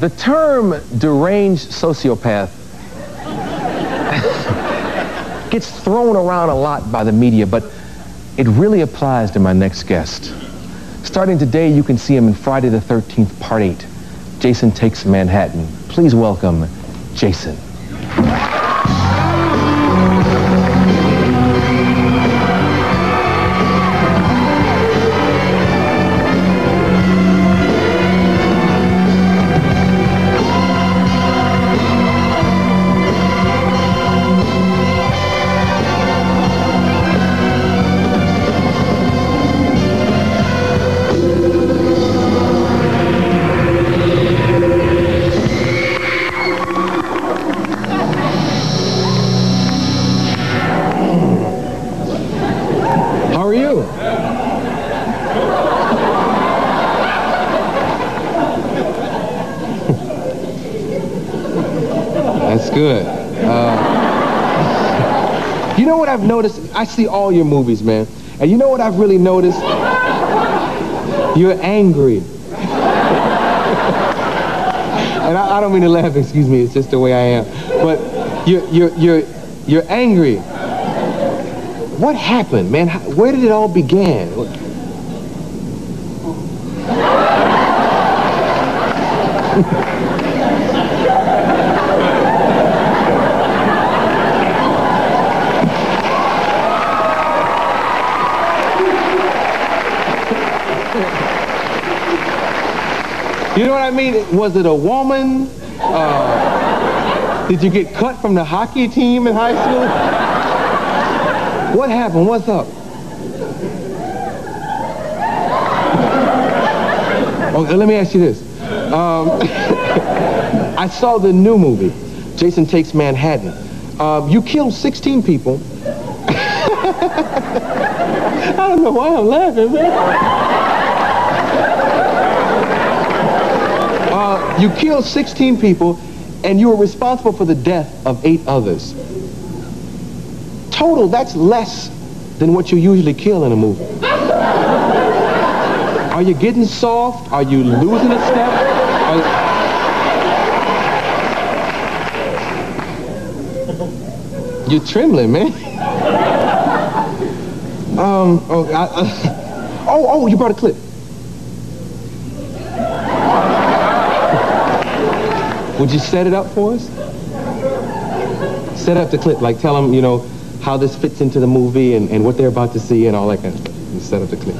The term deranged sociopath gets thrown around a lot by the media, but it really applies to my next guest. Starting today, you can see him in Friday the 13th, Part 8. Jason Takes Manhattan. Please welcome Jason. That's good. Uh, you know what I've noticed? I see all your movies, man. And you know what I've really noticed? You're angry. and I, I don't mean to laugh, excuse me, it's just the way I am. But you're, you're, you're, you're angry. What happened, man? How, where did it all begin? You know what I mean? Was it a woman? Uh, did you get cut from the hockey team in high school? What happened? What's up? Oh, let me ask you this. Um, I saw the new movie, Jason Takes Manhattan. Uh, you killed 16 people. I don't know why I'm laughing, man. Uh, you killed 16 people, and you were responsible for the death of eight others. Total, that's less than what you usually kill in a movie. Are you getting soft? Are you losing a step? Are- You're trembling, man. Um, oh, I, uh, oh, oh, you brought a clip. Would you set it up for us? Set up the clip, like tell them, you know, how this fits into the movie and, and what they're about to see and all that kind of stuff. Set up the clip.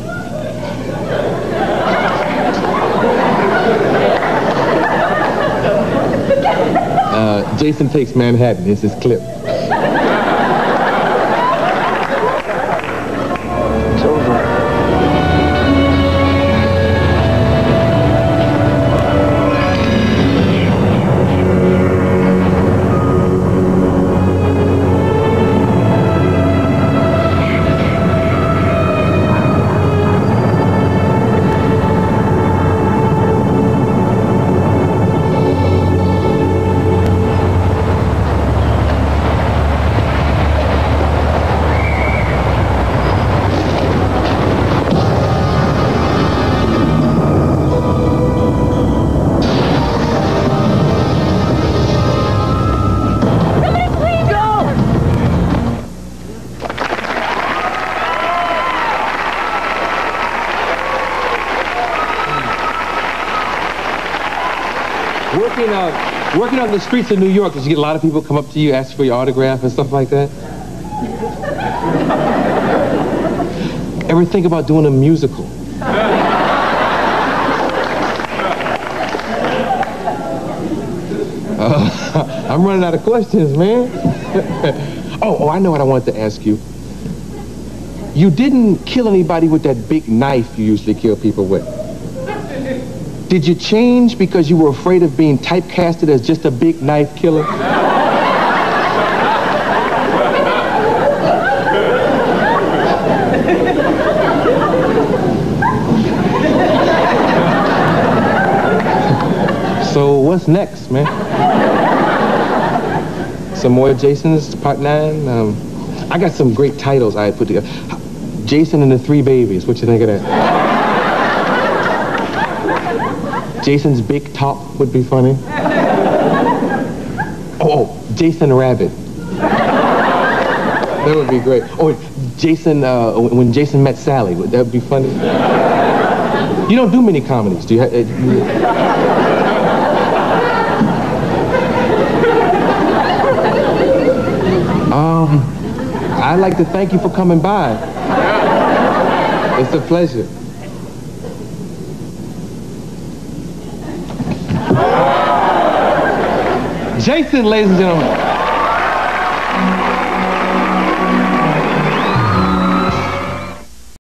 Uh, Jason Takes Manhattan. Is clip. Working, uh, working on the streets of New York, did you get a lot of people come up to you, ask for your autograph and stuff like that? Ever think about doing a musical? Uh, I'm running out of questions, man. oh, oh, I know what I wanted to ask you. You didn't kill anybody with that big knife you usually kill people with. Did you change because you were afraid of being typecasted as just a big knife killer? So what's next, man? Some more Jasons, part nine. Um, I got some great titles I put together. Jason and the Three Babies. What you think of that? Jason's big top would be funny. Oh, oh Jason Rabbit. That would be great. Or Jason, uh, when Jason met Sally, would that be funny? You don't do many comedies, do you? Uh, um, I'd like to thank you for coming by. It's a pleasure. Jason, ladies and gentlemen.